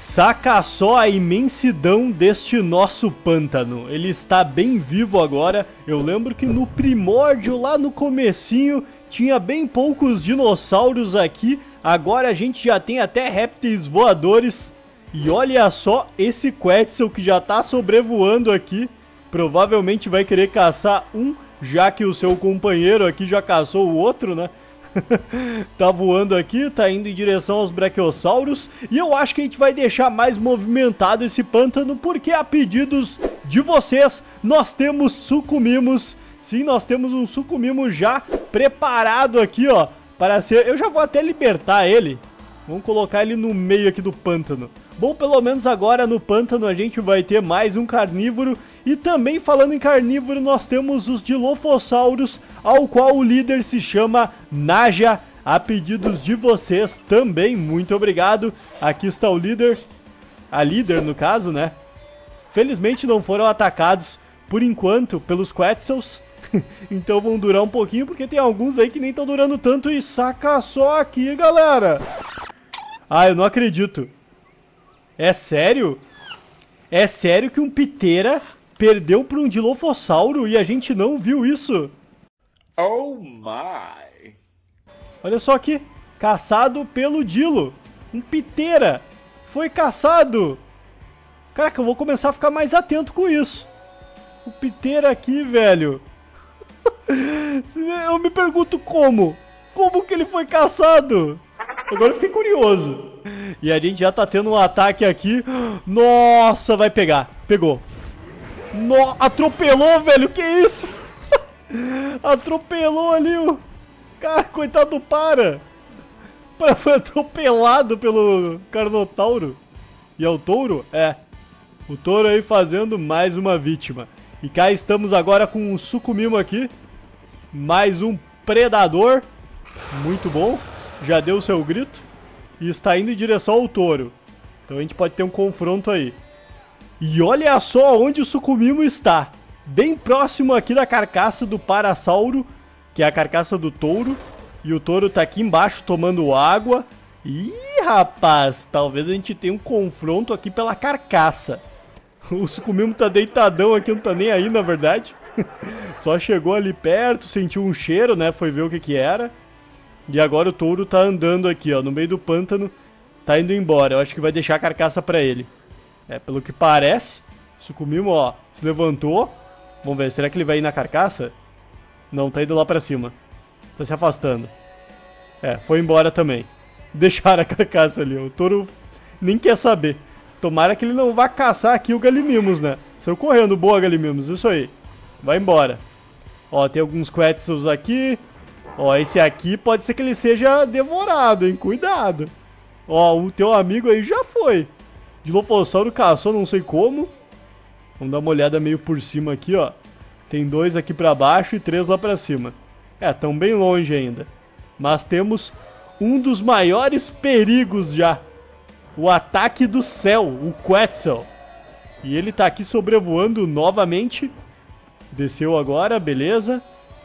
Saca só a imensidão deste nosso pântano. Ele está bem vivo agora. Eu lembro que no primórdio, lá no comecinho, tinha bem poucos dinossauros aqui. Agora a gente já tem até répteis voadores. E olha só esse Quetzal que já está sobrevoando aqui. Provavelmente vai querer caçar um, já que o seu companheiro aqui já caçou o outro, né? tá voando aqui, tá indo em direção aos brachiosauros. E eu acho que a gente vai deixar mais movimentado esse pântano, porque a pedidos de vocês, nós temos sucumimos. Sim, nós temos um sucumimo já preparado aqui, ó, para ser... Eu já vou até libertar ele. Vamos colocar ele no meio aqui do pântano. Bom, pelo menos agora no pântano a gente vai ter mais um carnívoro. E também falando em carnívoro, nós temos os Dilophosaurus, ao qual o líder se chama Naja. A pedidos de vocês também, muito obrigado. Aqui está o líder. A líder, no caso, né? Felizmente não foram atacados, por enquanto, pelos Quetzals. então vão durar um pouquinho, porque tem alguns aí que nem estão durando tanto. E saca só aqui, galera! Ah, eu não acredito. É sério? É sério que um piteira perdeu para um dilofossauro e a gente não viu isso? Oh my! Olha só aqui, caçado pelo Dilo. Um piteira foi caçado. Caraca, eu vou começar a ficar mais atento com isso. O piteira aqui, velho. eu me pergunto como. Como que ele foi caçado? Agora eu fiquei curioso. E a gente já tá tendo um ataque aqui. Nossa, vai pegar. Pegou. No... Atropelou, velho. Que isso? Atropelou ali o... Cara, coitado do Para. Para foi atropelado pelo Carnotauro. E é o touro? É. O touro aí fazendo mais uma vítima. E cá estamos agora com um sucumimo aqui. Mais um predador. Muito bom já deu o seu grito e está indo em direção ao touro. Então a gente pode ter um confronto aí. E olha só onde o Sucumimo está. Bem próximo aqui da carcaça do Parasauro, que é a carcaça do touro. E o touro está aqui embaixo tomando água. Ih, rapaz, talvez a gente tenha um confronto aqui pela carcaça. O Sucumimo tá deitadão aqui, não tá nem aí, na verdade. Só chegou ali perto, sentiu um cheiro, né? Foi ver o que que era. E agora o touro tá andando aqui, ó, no meio do pântano. Tá indo embora. Eu acho que vai deixar a carcaça pra ele. É, pelo que parece. Sucumimo, ó, se levantou. Vamos ver, será que ele vai ir na carcaça? Não, tá indo lá pra cima. Tá se afastando. É, foi embora também. Deixaram a carcaça ali. O touro nem quer saber. Tomara que ele não vá caçar aqui o Galimimos, né? Saiu correndo, boa Galimimos, isso aí. Vai embora. Ó, tem alguns Quetzals aqui. Ó, esse aqui pode ser que ele seja devorado, hein? Cuidado. Ó, o teu amigo aí já foi. Dilofossauro caçou, não sei como. Vamos dar uma olhada meio por cima aqui, ó. Tem dois aqui pra baixo e três lá pra cima. É, tão bem longe ainda. Mas temos um dos maiores perigos já. O ataque do céu, o Quetzal. E ele tá aqui sobrevoando novamente. Desceu agora, beleza.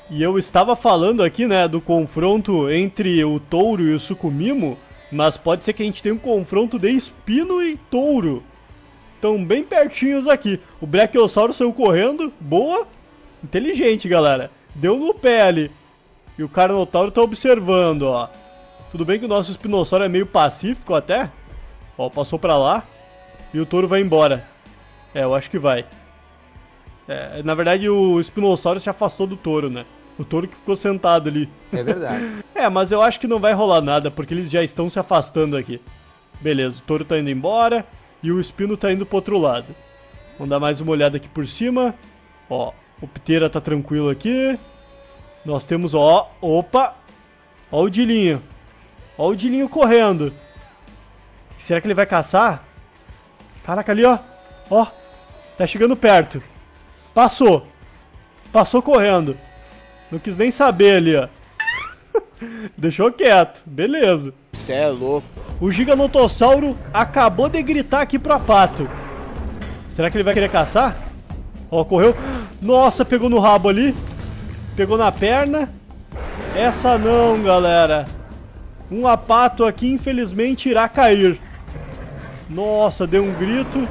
E eu estava falando aqui, né, do confronto entre o touro e o sucumimo, mas pode ser que a gente tenha um confronto de espino e touro. Estão bem pertinhos aqui. O Brachiosauro saiu correndo, boa, inteligente, galera. Deu no pé ali. E o Carnotauro tá observando, ó. Tudo bem que o nosso espinossauro é meio pacífico até. Ó, passou pra lá. E o touro vai embora. É, eu acho que vai. É, na verdade, o espinossauro se afastou do touro, né? O touro que ficou sentado ali. É verdade. é, mas eu acho que não vai rolar nada, porque eles já estão se afastando aqui. Beleza, o touro tá indo embora e o espino tá indo pro outro lado. Vamos dar mais uma olhada aqui por cima. Ó, o piteira tá tranquilo aqui. Nós temos, ó, opa! Ó o Dilinho. Ó o Dilinho correndo. Será que ele vai caçar? Caraca, ali, ó. Ó, tá chegando perto. Passou. Passou correndo. Não quis nem saber ali, ó. Deixou quieto. Beleza. Cê é louco. O Giganotossauro acabou de gritar aqui pro Apato. Será que ele vai querer caçar? Ó, correu. Nossa, pegou no rabo ali. Pegou na perna. Essa não, galera. Um Apato aqui, infelizmente, irá cair. Nossa, deu um grito.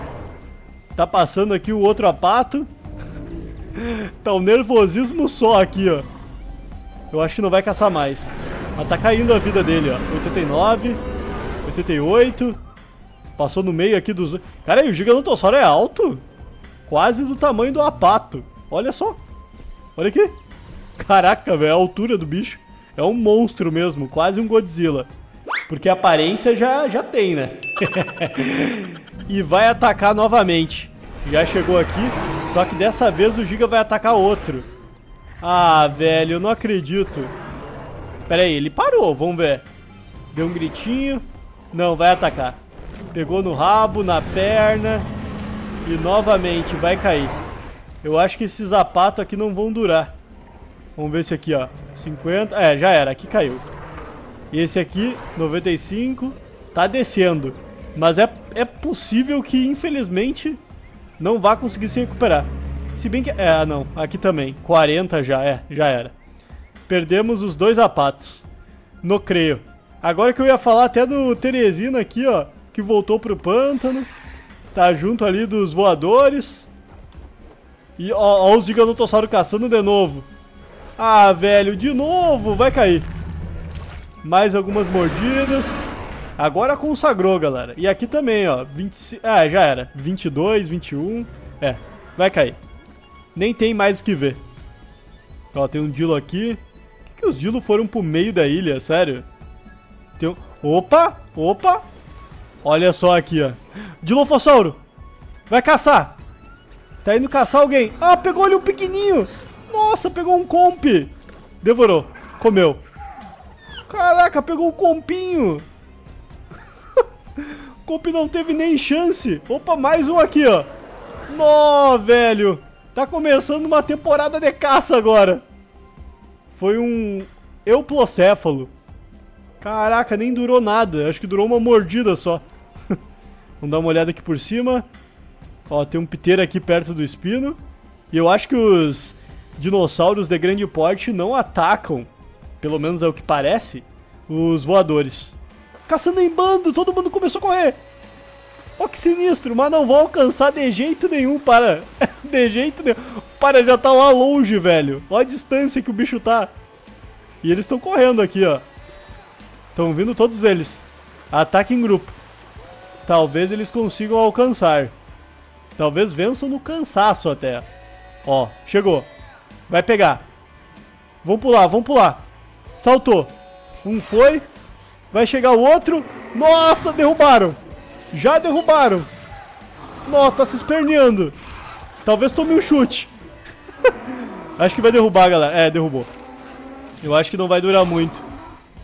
Tá passando aqui o outro apato. Tá um nervosismo só aqui, ó. Eu acho que não vai caçar mais. Mas tá caindo a vida dele, ó. 89, 88. Passou no meio aqui dos... Cara, e o Gigantossauro é alto? Quase do tamanho do apato. Olha só. Olha aqui. Caraca, velho, a altura do bicho. É um monstro mesmo, quase um Godzilla. Porque a aparência já, já tem, né? e vai atacar novamente. Já chegou aqui, só que dessa vez o Giga vai atacar outro. Ah, velho, eu não acredito. Pera aí, ele parou, vamos ver. Deu um gritinho. Não, vai atacar. Pegou no rabo, na perna. E novamente vai cair. Eu acho que esses zapatos aqui não vão durar. Vamos ver esse aqui, ó. 50. É, já era. Aqui caiu. E esse aqui, 95. Tá descendo. Mas é, é possível que, infelizmente, não vá conseguir se recuperar. Se bem que... É, ah, não. Aqui também. 40 já. É, já era. Perdemos os dois zapatos. No creio. Agora que eu ia falar até do Teresina aqui, ó. Que voltou pro pântano. Tá junto ali dos voadores. E ó, ó os Gigantossauro caçando de novo. Ah, velho, de novo, vai cair. Mais algumas mordidas. Agora consagrou, galera. E aqui também, ó. 25... Ah, já era. 22, 21. É, vai cair. Nem tem mais o que ver. Ó, tem um Dilo aqui. Por que, que os Dilo foram pro meio da ilha? Sério? Tem um... Opa! Opa! Olha só aqui, ó. Dilofossauro! Vai caçar! Tá indo caçar alguém. Ah, pegou ali um pequenininho! Nossa, pegou um comp! Devorou. Comeu. Caraca, pegou um compinho! O comp não teve nem chance. Opa, mais um aqui, ó. Nó, velho! Tá começando uma temporada de caça agora. Foi um euplocéfalo. Caraca, nem durou nada. Acho que durou uma mordida só. Vamos dar uma olhada aqui por cima. Ó, tem um piteiro aqui perto do espino. E eu acho que os dinossauros de grande porte não atacam, pelo menos é o que parece, os voadores. Caçando em bando, todo mundo começou a correr. Ó que sinistro, mas não vão alcançar de jeito nenhum, para. de jeito nenhum. Para, já tá lá longe, velho. Olha a distância que o bicho tá. E eles estão correndo aqui, ó. Estão vindo todos eles. Ataque em grupo. Talvez eles consigam alcançar. Talvez vençam no cansaço até. Ó, chegou. Vai pegar. Vamos pular, vamos pular. Saltou. Um foi. Vai chegar o outro. Nossa, derrubaram. Já derrubaram. Nossa, tá se esperneando. Talvez tome um chute. acho que vai derrubar, galera. É, derrubou. Eu acho que não vai durar muito.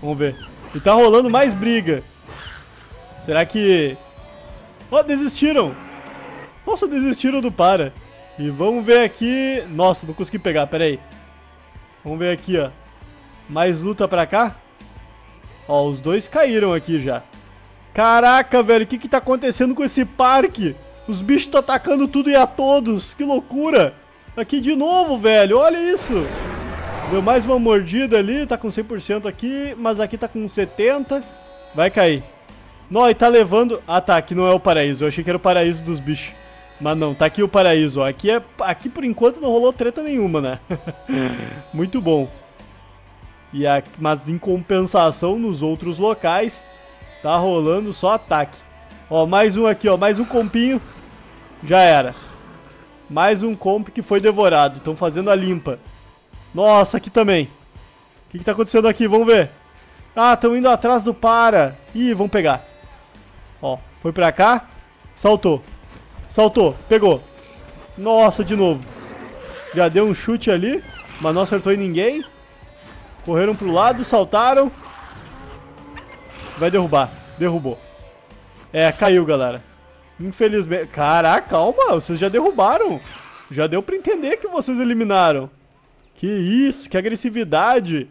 Vamos ver. E tá rolando mais briga. Será que Ó, oh, desistiram. Nossa, desistiram do para. E vamos ver aqui... Nossa, não consegui pegar, pera aí. Vamos ver aqui, ó. Mais luta pra cá. Ó, os dois caíram aqui já. Caraca, velho, o que que tá acontecendo com esse parque? Os bichos estão atacando tudo e a todos. Que loucura. Aqui de novo, velho. Olha isso. Deu mais uma mordida ali. Tá com 100% aqui. Mas aqui tá com 70%. Vai cair. Não, e tá levando... Ah, tá, aqui não é o paraíso. Eu achei que era o paraíso dos bichos. Mas não, tá aqui o paraíso, ó. Aqui, é... aqui por enquanto não rolou treta nenhuma, né? Muito bom. E a... Mas em compensação, nos outros locais, tá rolando só ataque. Ó, mais um aqui, ó. Mais um compinho. Já era. Mais um comp que foi devorado. Estão fazendo a limpa. Nossa, aqui também. O que, que tá acontecendo aqui? Vamos ver. Ah, estão indo atrás do para. Ih, vão pegar. Ó, foi pra cá. Saltou. Saltou. Pegou. Nossa, de novo. Já deu um chute ali, mas não acertou em ninguém. Correram pro lado, saltaram. Vai derrubar. Derrubou. É, caiu, galera. Infelizmente. Caraca, calma. Vocês já derrubaram. Já deu pra entender que vocês eliminaram. Que isso, que agressividade.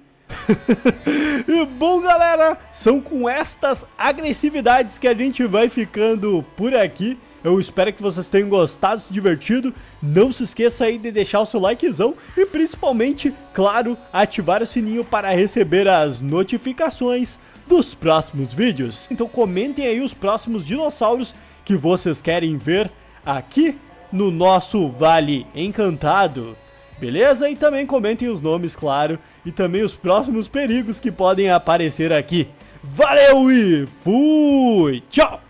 Bom, galera, são com estas agressividades que a gente vai ficando por aqui. Eu espero que vocês tenham gostado, se divertido. Não se esqueça aí de deixar o seu likezão e principalmente, claro, ativar o sininho para receber as notificações dos próximos vídeos. Então comentem aí os próximos dinossauros que vocês querem ver aqui no nosso Vale Encantado. Beleza? E também comentem os nomes, claro, e também os próximos perigos que podem aparecer aqui. Valeu e fui! Tchau!